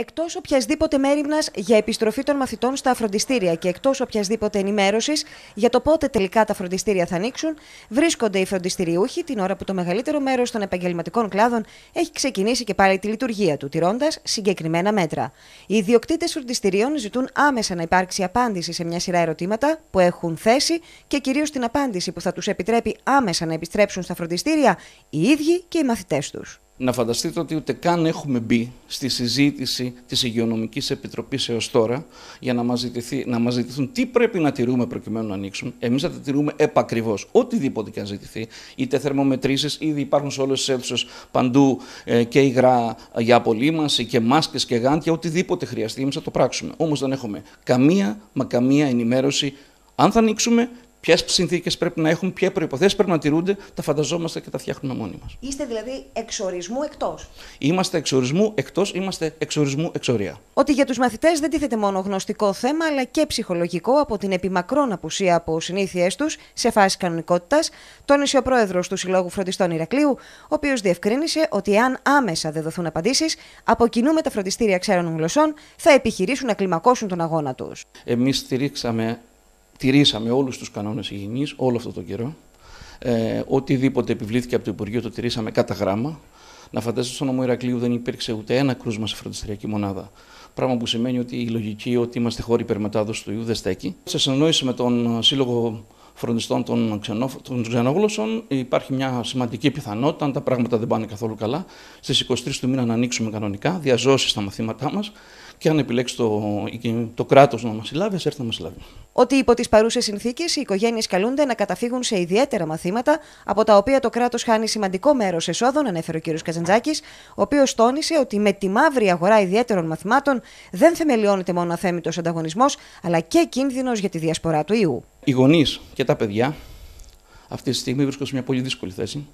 Εκτός οποιασδήποτε μέρημνας για επιστροφή των μαθητών στα φροντιστήρια και εκτός οποιασδήποτε ενημέρωσης για το πότε τελικά τα φροντιστήρια θα ανοίξουν, βρίσκονται οι φροντιστηριούχοι την ώρα που το μεγαλύτερο μέρος των επαγγελματικών κλάδων έχει ξεκινήσει και πάλι τη λειτουργία του, τηρώντας συγκεκριμένα μέτρα. Οι ιδιοκτήτες φροντιστηρίων ζητούν άμεσα να υπάρξει απάντηση σε μια σειρά ερωτήματα που έχουν θέσει και κυρίως την απάντηση που θα τους επιτρέπει άμεσα να επιστρέψουν στα φροντιστήρια οι ίδιοι και οι μαθητές τους να φανταστείτε ότι ούτε καν έχουμε μπει στη συζήτηση της Υγειονομικής Επιτροπής έως τώρα για να μας, ζητηθεί, να μας ζητηθούν τι πρέπει να τηρούμε προκειμένου να ανοίξουν. Εμείς θα τα τηρούμε επακριβώς, οτιδήποτε και αν ζητηθεί. Είτε θερμομετρήσεις, ήδη υπάρχουν σε όλες τις αίθουσες παντού ε, και υγρά για απολύμανση και μάσκες και γάντια, οτιδήποτε χρειαστεί, εμείς θα το πράξουμε. Όμως δεν έχουμε καμία μα καμία ενημέρωση αν θα ανοίξουμε ποιες συνθήκες πρέπει να έχουν, ποιε προποθέσει πρέπει να τηρούνται, τα φανταζόμαστε και τα φτιάχνουμε μόνοι μας. Είστε δηλαδή εξορισμού εκτός; Είμαστε εξορισμού εκτός, είμαστε εξορισμού εξορία. Ότι για τους μαθητές δεν τίθεται μόνο γνωστικό θέμα, αλλά και ψυχολογικό από την επιμακρόν απουσία από συνήθειές τους σε φάση κανονικότητας, τόνισε ο πρόεδρος του Συλλόγου Φροντιστών Ηρακλείου, ο οποίος διευκρίνησε ότι αν άμεσα δεν δοθούν απαντήσεις, από κοινού με τα φροντιστήρια ξέρων γλωσσών θα επιχειρήσουν να κλιμακώσουν τον αγώνα τους. Εμείς στηρίξαμε τηρήσαμε όλους τους κανόνες υγιεινής όλο αυτό το καιρό. Ε, οτιδήποτε επιβλήθηκε από το Υπουργείο το τηρήσαμε κατά γράμμα. Να φανταστείτε στον νομό Ηρακλείου δεν υπήρξε ούτε ένα κρούσμα σε φροντιστηριακή μονάδα. Πράγμα που σημαίνει ότι η λογική ότι είμαστε χώροι υπερμετάδοση του ιού δεν στέκει. Σε συνεννόηση με τον Σύλλογο Φροντιστών των, ξενό, των ξενόγλωσσων υπάρχει μια σημαντική πιθανότητα, αν τα πράγματα δεν πάνε καθόλου καλά, στις 23 του μήνα να ανοίξουμε κανονικά, διαζώσεις στα μαθήματά μας και αν επιλέξει το, το κράτος να μας συλλάβει, ας έρθει να μας συλλάβει. Ότι υπό τις παρούσες συνθήκες οι οικογένειες καλούνται να καταφύγουν σε ιδιαίτερα μαθήματα, από τα οποία το κράτος χάνει σημαντικό μέρος εσόδων, ανέφερε ο κ. Καζαντζάκης, ο οποίος τόνισε ότι με τη μαύρη αγορά ιδιαίτερων μαθημάτων δεν θεμελιώνεται μόνο αθέμητος ανταγωνισμός, αλλά και κίνδυνος για τη διασπορά του ιού. Οι γονείς και τα παιδιά αυτή τη στιγμή βρίσκονται σε μια πολύ δύσκολη θέση.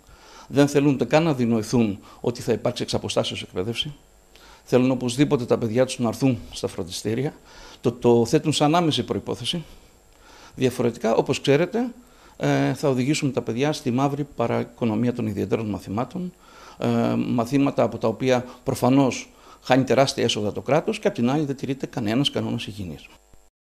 Δεν θέλουν καν να δινοηθούν ότι θα υπάρξει εξ εκπαίδευση θέλουν οπωσδήποτε τα παιδιά τους να έρθουν στα φροντιστήρια, το, το θέτουν σαν άμεση προϋπόθεση. Διαφορετικά, όπως ξέρετε, ε, θα οδηγήσουμε τα παιδιά στη μαύρη παραοικονομία των ιδιαίτερων μαθημάτων, ε, μαθήματα από τα οποία προφανώς χάνει τεράστια έσοδα το κράτος και απ' την άλλη δεν τηρείται κανένας κανόνας υγιεινής.